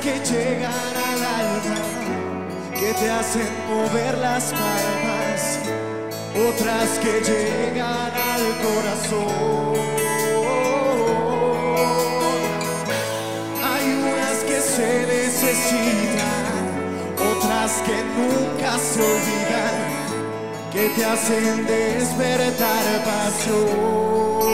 que llegan al alma, que te hacen mover las palmas, otras que llegan al corazón. Hay unas que se necesitan, otras que nunca se olvidan, que te hacen despertar pasión,